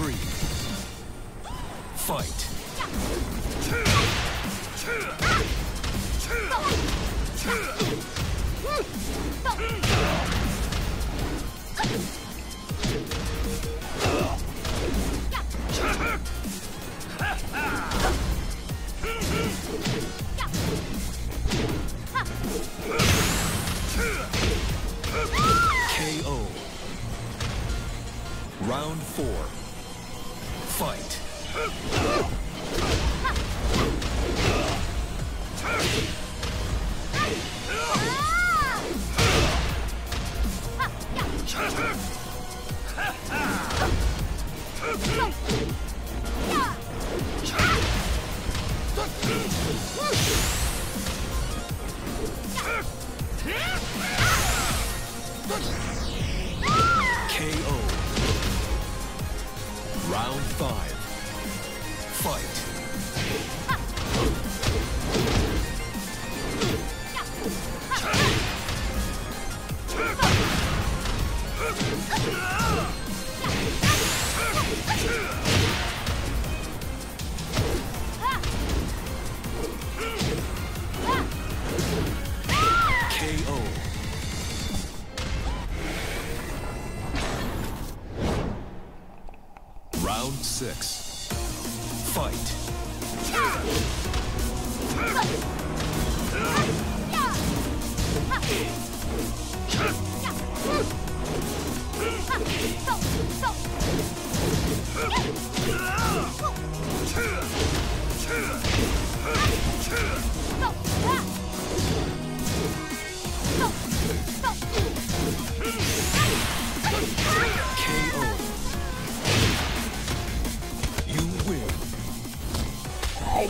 Three. Fight. KO. Round four fight. Let's go. Round five. Fight. Yeah. Round six. Fight.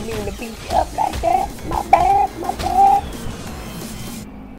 didn't mean to beat you up like that. My bad, my bad.